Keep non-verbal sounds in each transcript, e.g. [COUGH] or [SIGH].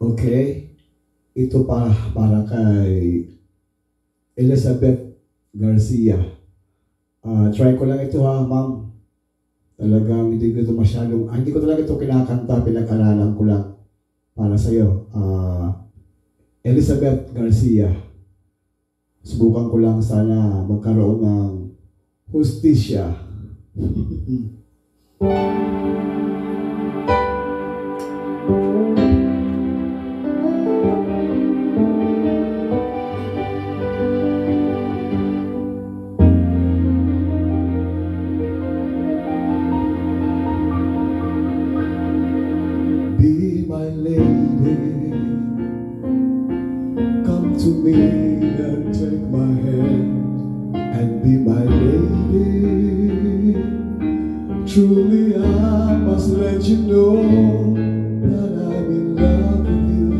Okay? Ito pa para kay Elizabeth Garcia. Ah, try ko lang ito ha, ma'am. Talagang hindi ko ito masyadong, ah, hindi ko talaga ito kinakanta, pinag-aralan ko lang para sa iyo. Ah, Elizabeth Garcia. Subukan ko lang sana magkaroon ng hustisya. [LAUGHS] me and take my hand and be my lady. Truly, I must let you know that I'm in love with you.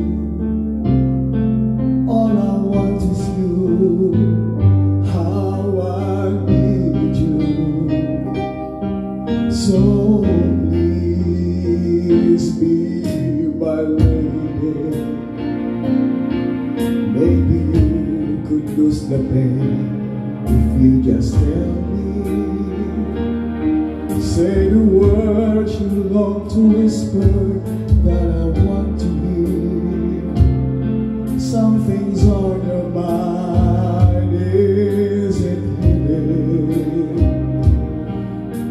All I want is you. How I need you. So lose the pain if you just tell me. Say the words you long to whisper that I want to hear. Some things on your mind is it hidden?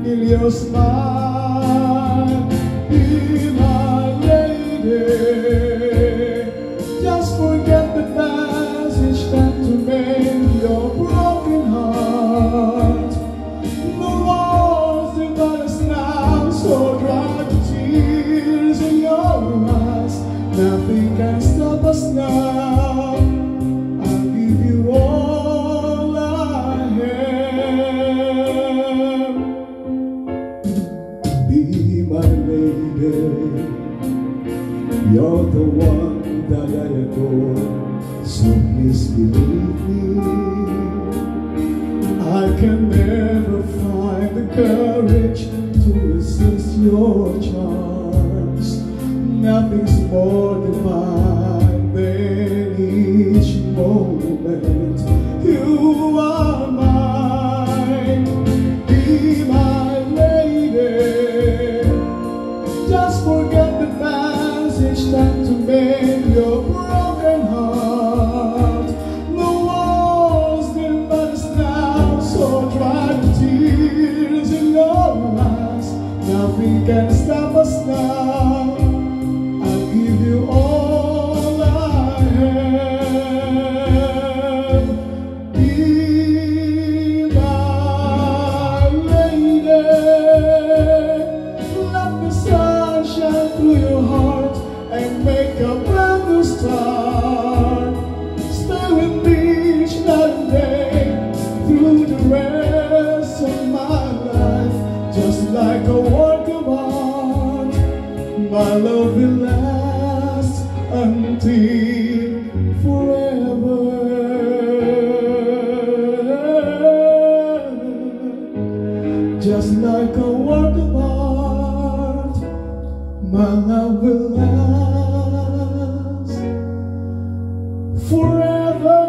in your smile. Be my lady. You're the one that I adore. So please believe me. I can never find the courage to resist your charms. Nothing's more divine than each moment. Nothing can stop us now. my love will last until forever. Just like a work of art, my love will last forever.